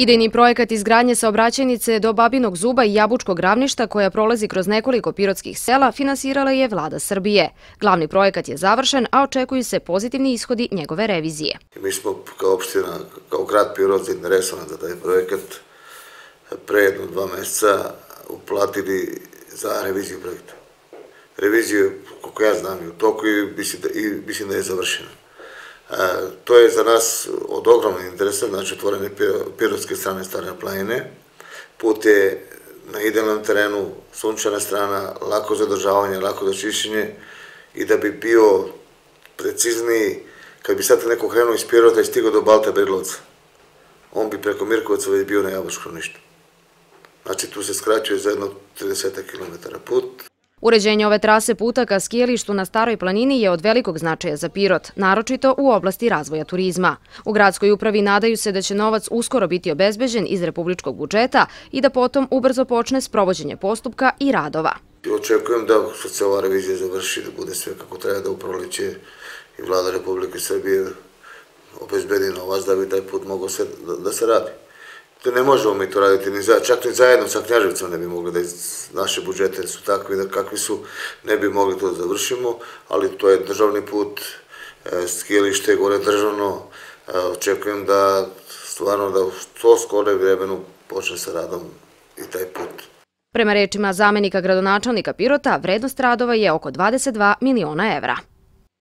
Idejni projekat izgradnje saobraćajnice do Babinog zuba i Jabučkog ravništa koja prolazi kroz nekoliko pirotskih sela finansirala je vlada Srbije. Glavni projekat je završen, a očekuju se pozitivni ishodi njegove revizije. Mi smo kao opština, kao grad Pirot zainteresovan za taj projekat pre jedno dva meseca uplatili za reviziju projekta. Reviziju, koliko ja znam, je u toku i mislim da je završena. E, to je za nas od ogromne interesa, znači otvorene pirotske strane Stare planine. Put je na idealnom terenu, sunčana strana, lako za održavanje, lako za čišćenje i da bi bio precizniji, kad bi sad neko krenuo iz Pirota i stigao do Balta Berilovca, on bi preko Mirkovaca već bio na Jabočkom ništa. Znači tu se skraćuje za jedno 30 km put, Uređenje ove trase puta ka skijelištu na Staroj planini je od velikog značaja za Pirot, naročito u oblasti razvoja turizma. U gradskoj upravi nadaju se da će novac uskoro biti obezbeđen iz republičkog budžeta i da potom ubrzo počne sprovođenje postupka i radova. Očekujem da se ova revizija završi, da bude sve kako treba da uproliče i vlada Republike Srbije obezbedi novac da bi taj put mogo da se radi. To ne možemo mi to raditi, ni za, čak ni zajedno sa Knjaževicom ne bi mogli da iz naše budžete su takvi da kakvi su, ne bi mogli to da završimo, ali to je državni put, e, skijelište gore državno, e, očekujem da stvarno da u to skore vremenu počne sa radom i taj put. Prema rečima zamenika gradonačelnika Pirota, vrednost radova je oko 22 miliona evra.